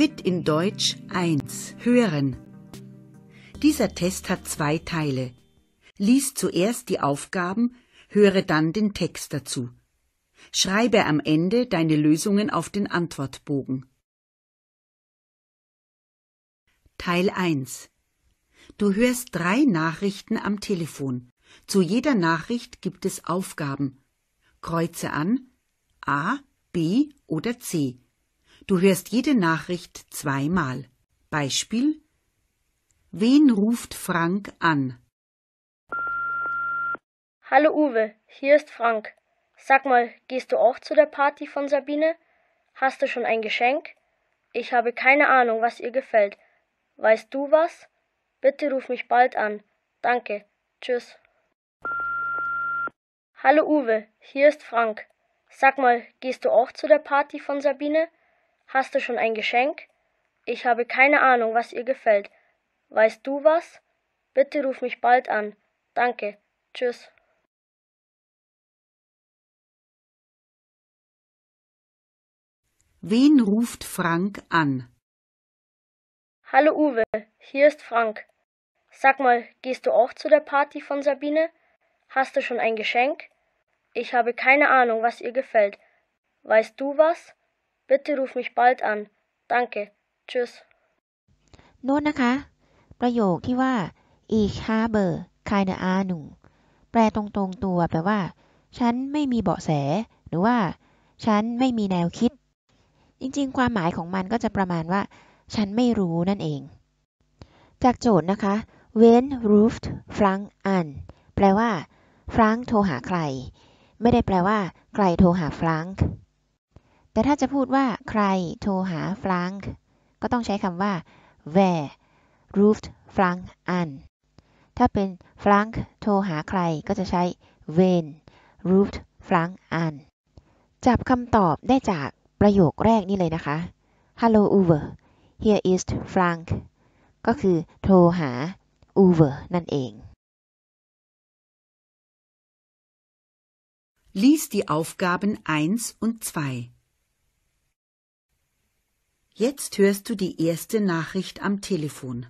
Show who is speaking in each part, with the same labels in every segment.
Speaker 1: Fit in Deutsch 1 Hören. Dieser Test hat zwei Teile. Lies zuerst die Aufgaben, höre dann den Text dazu. Schreibe am Ende deine Lösungen auf den Antwortbogen. Teil 1 Du hörst drei Nachrichten am Telefon. Zu jeder Nachricht gibt es Aufgaben. Kreuze an A, B oder C. Du hörst jede Nachricht zweimal. Beispiel Wen ruft Frank an?
Speaker 2: Hallo Uwe, hier ist Frank. Sag mal, gehst du auch zu der Party von Sabine? Hast du schon ein Geschenk? Ich habe keine Ahnung, was ihr gefällt. Weißt du was? Bitte ruf mich bald an. Danke. Tschüss. Hallo Uwe, hier ist Frank. Sag mal, gehst du auch zu der Party von Sabine? Hast du schon ein Geschenk? Ich habe keine Ahnung, was ihr gefällt. Weißt du was? Bitte ruf mich bald an. Danke. Tschüss.
Speaker 1: Wen ruft Frank an?
Speaker 2: Hallo Uwe, hier ist Frank. Sag mal, gehst du auch zu der Party von Sabine? Hast du schon ein Geschenk? Ich habe keine Ahnung, was ihr gefällt. Weißt du was? Bitte ruf mich bald an. Danke. Tschüss.
Speaker 3: โน้นนะคะ ประโยคที่ว่า ich habe keine Ahnung แปลตรงๆตัวแปลว่า ฉันไม่มีเบาะแส หรือว่า ฉันไม่มีแนวคิด จริงๆ ความหมายของมันก็จะประมาณว่า ฉันไม่รู้นั่นเอง จากโจทย์นะคะ when ruft Frank an แปลว่า Frank โทรหาใคร ไม่ได้แปลว่า ใครโทรหา Frank แต่ถ้าจะพูดว่าใครโทรหา Frank ก็ต้องใช้คำว่า where ruft Frank an ถ้าเป็น Frank โทรหาใครก็จะใช้ when ruft Frank an จับคำตอบได้จากประโยคแรกนี่เลยนะคะ Hello Uwe here is Frank ก็คือโทรหา Uwe นั่นเอง
Speaker 1: Lies die Aufgaben 1 und 2. Jetzt hörst du die erste Nachricht am Telefon.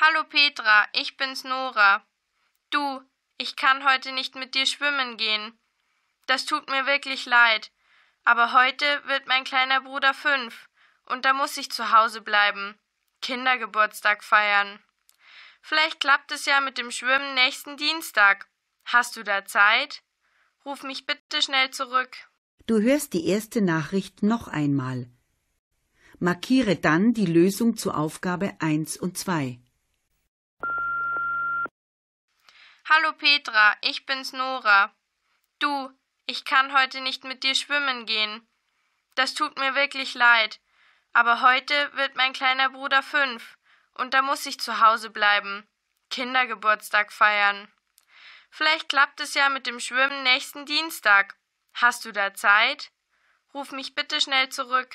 Speaker 4: Hallo Petra, ich bin's Nora. Du, ich kann heute nicht mit dir schwimmen gehen. Das tut mir wirklich leid, aber heute wird mein kleiner Bruder fünf und da muss ich zu Hause bleiben. Kindergeburtstag feiern. Vielleicht klappt es ja mit dem Schwimmen nächsten Dienstag. Hast du da Zeit? Ruf mich bitte schnell zurück.
Speaker 1: Du hörst die erste Nachricht noch einmal. Markiere dann die Lösung zu Aufgabe 1 und 2.
Speaker 4: Hallo Petra, ich bin's Nora. Du, ich kann heute nicht mit dir schwimmen gehen. Das tut mir wirklich leid, aber heute wird mein kleiner Bruder fünf und da muss ich zu Hause bleiben. Kindergeburtstag feiern. Vielleicht klappt es ja mit dem Schwimmen nächsten Dienstag. Hast du da Zeit? Ruf mich bitte schnell zurück.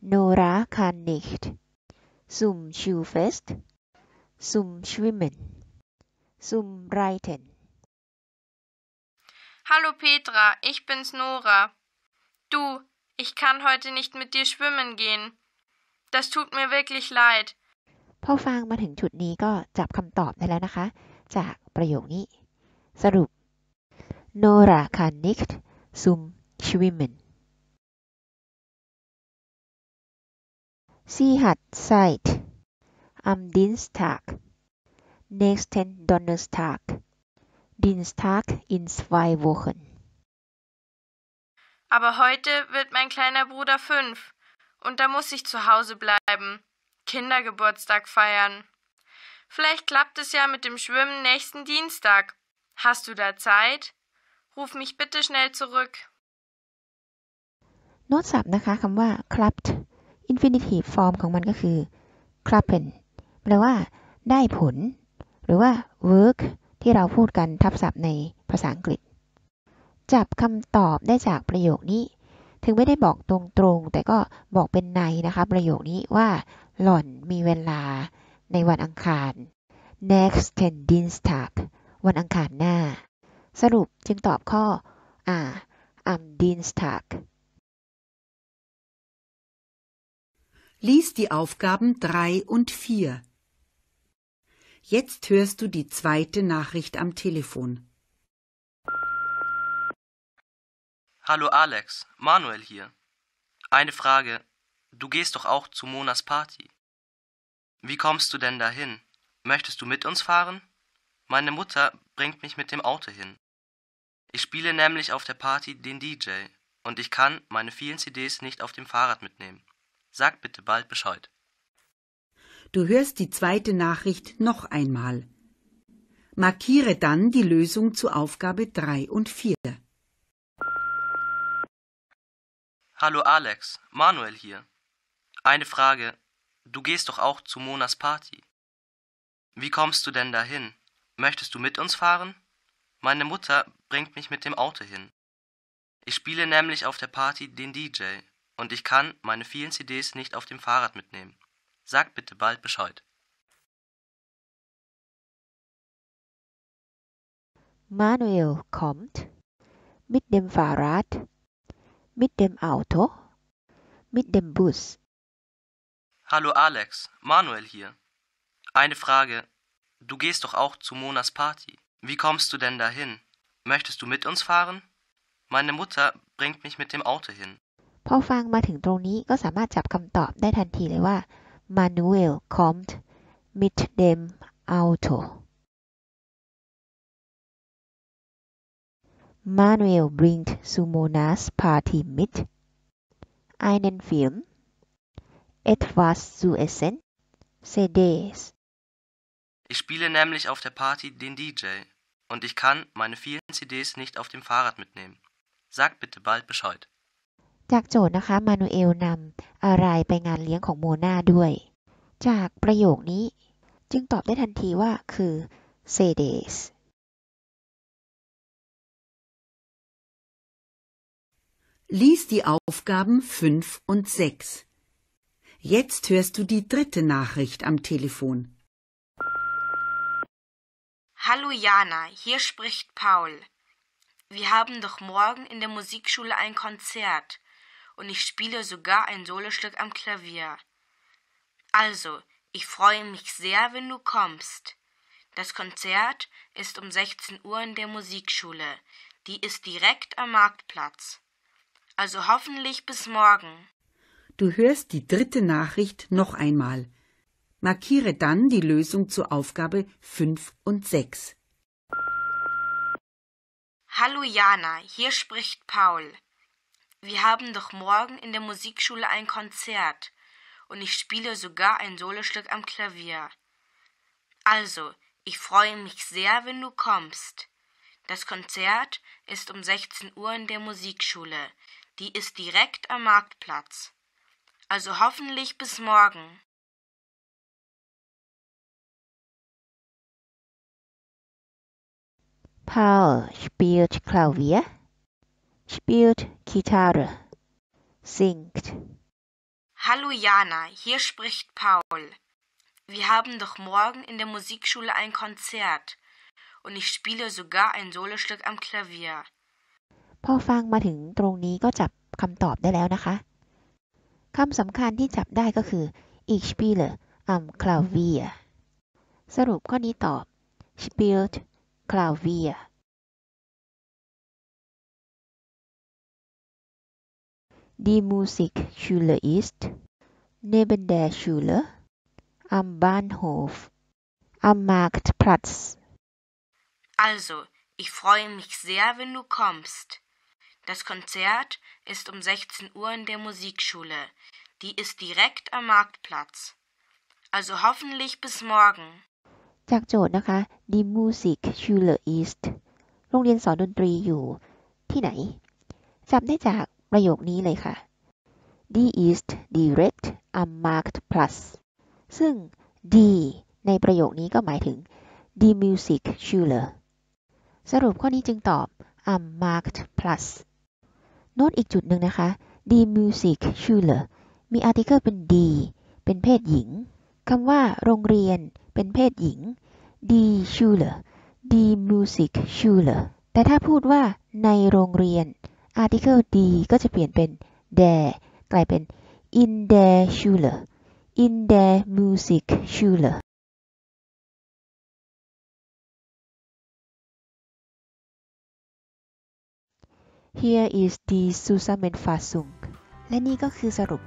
Speaker 3: Nora kann nicht zum Schulfest, zum Schwimmen, zum Reiten.
Speaker 4: Hallo Petra, ich bin's Nora. Du, ich kann heute nicht mit dir schwimmen gehen. Das tut mir wirklich leid.
Speaker 3: พอฟังมาถึงจุดนี้ก็จับคำตอบได้แล้วนะคะ จากประโยคนี้ สรุป Nora kann nicht zum Schwimmen Sie hat Zeit am Dienstag nächsten Donnerstag Dienstag in zwei Wochen
Speaker 4: Aber heute wird mein kleiner Bruder fünf und da muss ich zu Hause bleiben. Kindergeburtstag feiern. Vielleicht klappt es ja mit dem Schwimmen nächsten Dienstag. Hast du da Zeit? Ruf mich bitte schnell zurück.
Speaker 3: โน้ตศัพท์นะคะคำว่า clapped infinitive form ของมันก็คือ clappen แปลว่า ได้ผล หรือว่า work ที่เราพูดกันทับศัพท์ในภาษาอังกฤษ จับคำตอบได้จากประโยคนี้ ถึงไม่ได้บอกตรงๆ แต่ก็บอกเป็นในนะคะ ประโยคนี้ว่าหล่อนมีเวลาในวันอังคาร next Dienstag วันอังคารหน้า สรุปจึงตอบข้อ A am Dienstag
Speaker 1: Lies die Aufgaben 3 und 4. Jetzt hörst du die zweite Nachricht am Telefon.
Speaker 5: Hallo Alex, Manuel hier. Eine Frage. Du gehst doch auch zu Monas Party. Wie kommst du denn dahin? Möchtest du mit uns fahren? Meine Mutter bringt mich mit dem Auto hin. Ich spiele nämlich auf der Party den DJ und ich kann meine vielen CDs nicht auf dem Fahrrad mitnehmen. Sag bitte bald Bescheid.
Speaker 1: Du hörst die zweite Nachricht noch einmal. Markiere dann die Lösung zu Aufgabe 3 und 4.
Speaker 5: Hallo Alex, Manuel hier. Eine Frage. Du gehst doch auch zu Monas Party. Wie kommst du denn dahin? Möchtest du mit uns fahren? Meine Mutter bringt mich mit dem Auto hin. Ich spiele nämlich auf der Party den DJ und ich kann meine vielen CDs nicht auf dem Fahrrad mitnehmen. Sag bitte bald Bescheid.
Speaker 3: Manuel kommt mit dem Fahrrad, mit dem Auto, mit dem Bus.
Speaker 5: Hallo Alex, Manuel hier. Eine Frage. Du gehst doch auch zu Monas Party. Wie kommst du denn dahin? Möchtest du mit uns fahren? Meine Mutter bringt mich mit dem Auto hin.
Speaker 3: พอฟังมาถึงตรงนี้ก็สามารถจับคำตอบได้ทันทีเลยว่า Manuel kommt mit dem Auto Manuel bringt zu Monas Party mit einen Film etwas zu essen CDs
Speaker 5: Ich spiele nämlich auf der Party den DJ und ich kann meine vielen CDs nicht auf dem Fahrrad mitnehmen. Sag bitte bald Bescheid.
Speaker 3: จากโจทย์นะคะมานูเอลนำอะไรไปงานเลี้ยงของโมนาด้วย จากประโยคนี้จึงตอบได้ทันทีว่าคือ CDs
Speaker 1: Lies die Aufgaben 5 und 6. Jetzt hörst du die dritte Nachricht am Telefon.
Speaker 6: Hallo Jana, hier spricht Paul. Wir haben doch morgen in der Musikschule ein Konzert und ich spiele sogar ein Solostück am Klavier. Also, ich freue mich sehr, wenn du kommst. Das Konzert ist um 16 Uhr in der Musikschule. Die ist direkt am Marktplatz. Also hoffentlich bis morgen.
Speaker 1: Du hörst die dritte Nachricht noch einmal. Markiere dann die Lösung zur Aufgabe 5 und 6.
Speaker 6: Hallo Jana, hier spricht Paul. Wir haben doch morgen in der Musikschule ein Konzert und ich spiele sogar ein Solostück am Klavier. Also, ich freue mich sehr, wenn du kommst. Das Konzert ist um 16 Uhr in der Musikschule. Die ist direkt am Marktplatz. Also hoffentlich bis morgen.
Speaker 3: Paul spielt Klavier spielt Gitarre singt
Speaker 6: Hallo Jana, hier spricht Paul. Wir haben doch morgen in der Musikschule ein Konzert und ich spiele sogar ein Solostück am Klavier.
Speaker 3: พอฟังมาถึงตรงนี้ก็จับคำตอบได้แล้วนะคะคำสำคัญที่จับได้ก็คือ ich spiele am Klavier สรุปข้อนี้ตอบ spielt Klavier Die Musikschule ist neben der Schule am Bahnhof am Marktplatz.
Speaker 6: Also, ich freue mich sehr, wenn du kommst. Das Konzert ist um 16 Uhr in der Musikschule. Die ist direkt am Marktplatz. Also hoffentlich bis morgen.
Speaker 3: จากโจทย์นะคะ Die Musikschule ist โรงเรียนสอนดนตรีอยู่ที่ไหน จับได้จากประโยคนี้เลยค่ะ Die ist direkt am Marktplatz ซึ่ง die ในประโยคนี้ก็หมายถึง Die Musikschule สรุปข้อนี้จึงตอบ am Marktplatz โน้ตอีกจุดหนึ่งนะคะ D music Schule มี article เป็น D เป็นเพศหญิงคำว่าโรงเรียนเป็นเพศหญิง D Schule D music Schule แต่ถ้าพูดว่าในโรงเรียน article D ก็จะเปลี่ยนเป็น der กลายเป็น in der Schule in der music Schule Here is the Susamen Fasung และนี่ก็คือสรุป